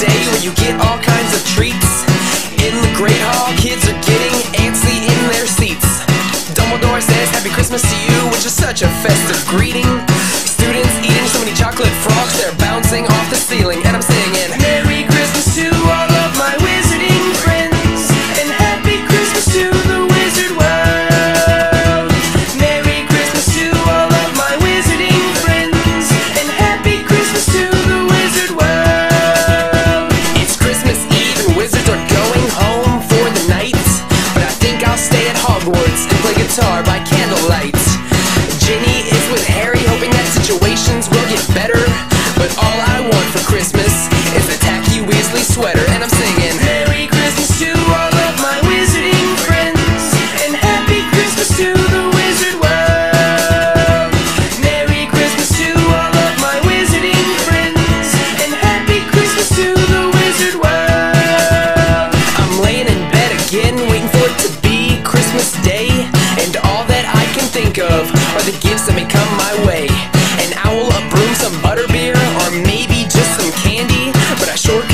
day where you get all kinds of treats. In the Great Hall, kids are getting antsy in their seats. Dumbledore says, Happy Christmas to you, which is such a festive greeting. Students eating so many chocolate frogs, they're bouncing off Hogwarts and play guitar by candlelight. Ginny is with Harry, hoping that situations will get better.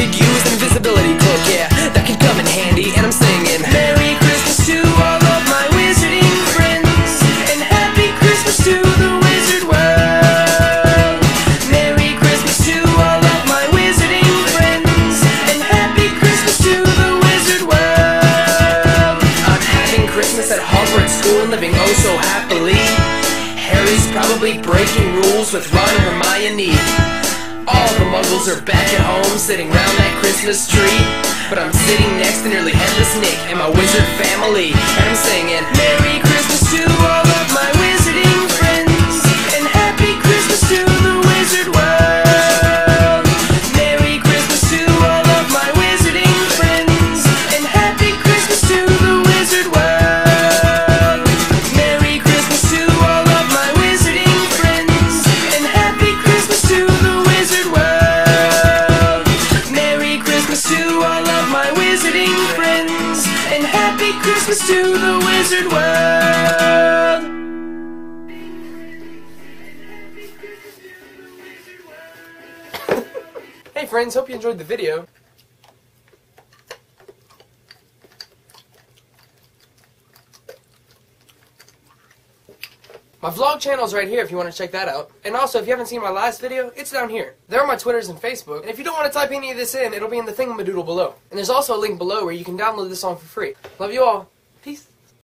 Could use an invisibility cloak, yeah, that could come in handy. And I'm singing Merry Christmas to all of my wizarding friends, and Happy Christmas to the wizard world. Merry Christmas to all of my wizarding friends, and Happy Christmas to the wizard world. I'm having Christmas at Hogwarts School and living oh so happily. Harry's probably breaking rules with Ron and Hermione. All the muggles are back at home sitting round that Christmas tree. But I'm sitting next to nearly headless Nick and my wizard family. And I'm singing Merry Christmas to Christmas to the wizard world. Hey friends, hope you enjoyed the video. My vlog channel's right here if you want to check that out. And also, if you haven't seen my last video, it's down here. There are my Twitters and Facebook. And if you don't want to type any of this in, it'll be in the thingamadoodle below. And there's also a link below where you can download this song for free. Love you all. Peace.